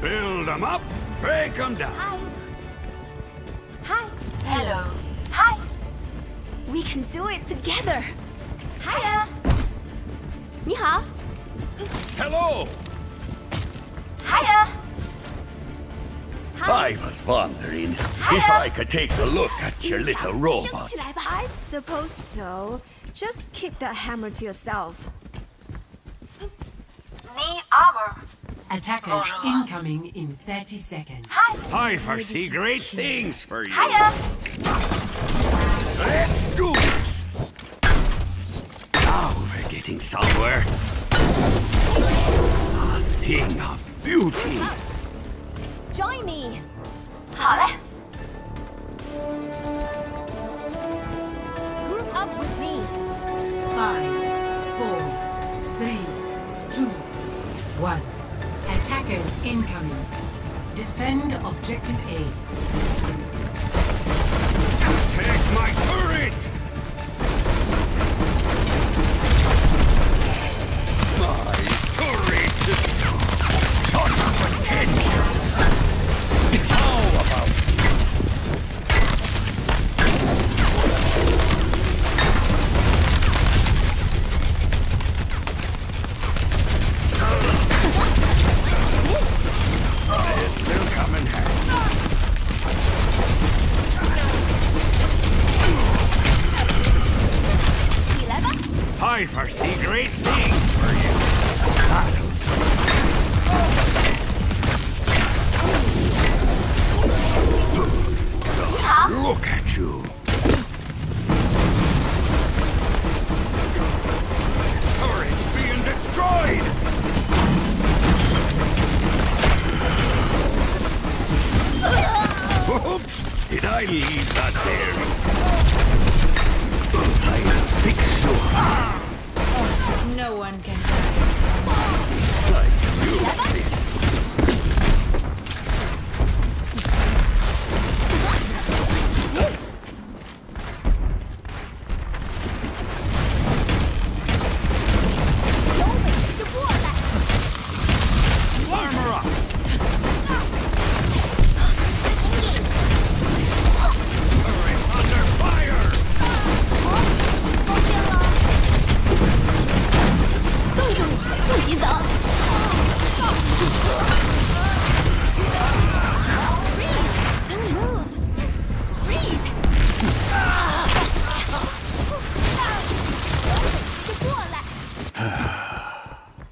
Build them up, break them down. Hi. Hi. Hello. Hi. We can do it together. Hiya. 你好. Hello. Hiya. Hi. I was wondering Hiya. if I could take a look at your little robot. I suppose so. Just keep the hammer to yourself. The armor. Attackers incoming in 30 seconds. Hi! I foresee great things for you. Hiya. Let's do this! Now we're getting somewhere. A thing of beauty. Join me. 好 Attackers incoming. Defend objective look at you. Turret's being destroyed! Oops! Did I leave that there? I'll fix you. Ah! No one can. Like you, this.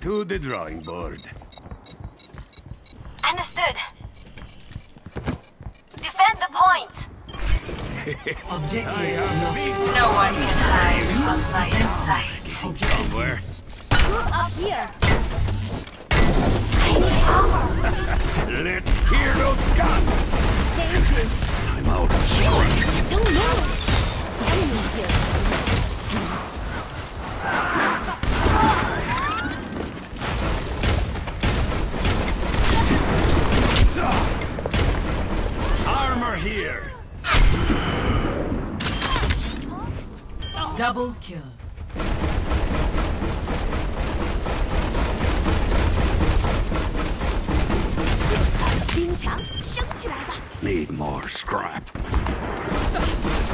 To the drawing board. Understood. Defend the point. Objective lost. No one can hide from my sight. Somewhere. Group up here. Let's hear those guns! Thank you. I'm out of strength. kill. Need more scrap.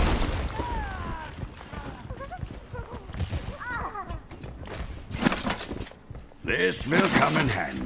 This will come in handy.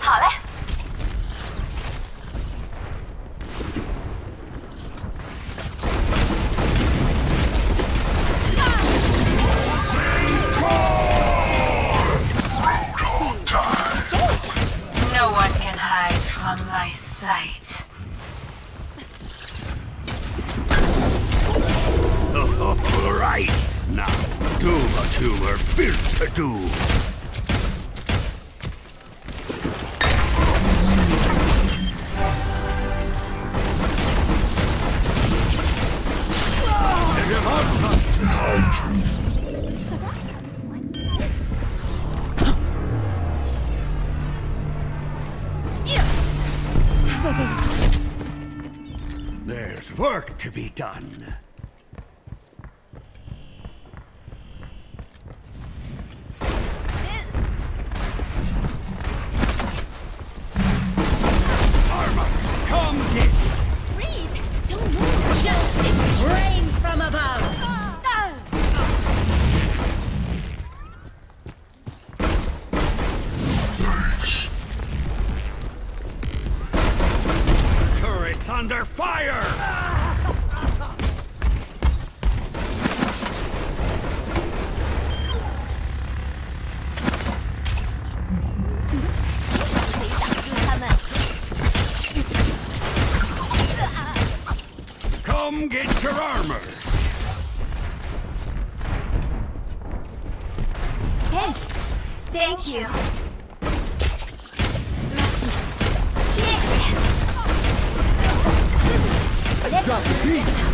好嘞。to be done. Thank you. Drop the beat!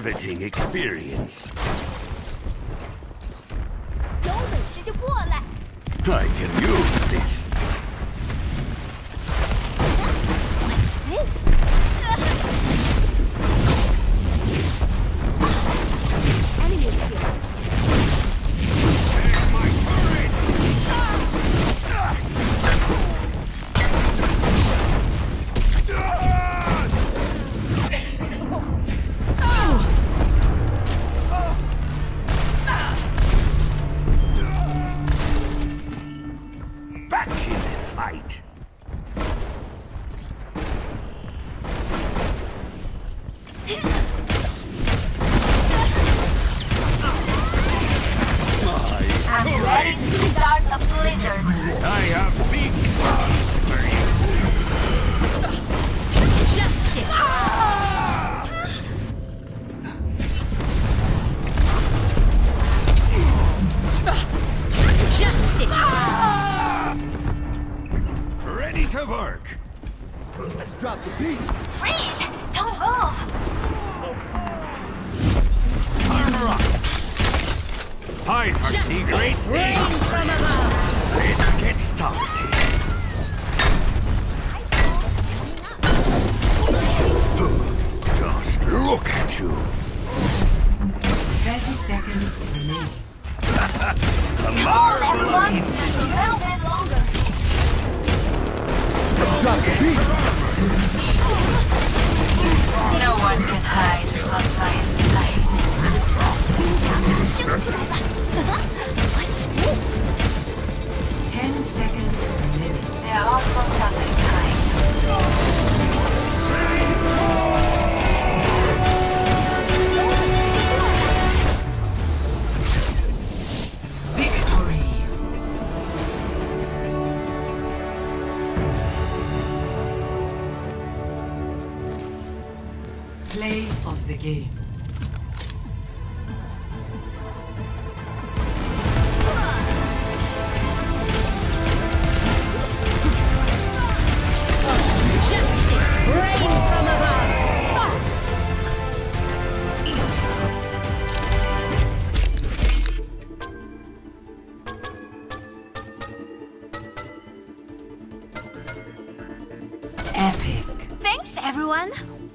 riveting experience. I can use this. I have big plans for you. Justice. Ah! Justice. Ah! Ready to work. Let's drop the beat. Freeze! Don't move. Armor up. Time for see great you. Let's get started. Just look at you. 30 seconds remaining. The Come on, marvel everyone! of Just a little bit longer. Drop the beat. No one can hide from my this！10 seconds remaining. They're all from. everyone!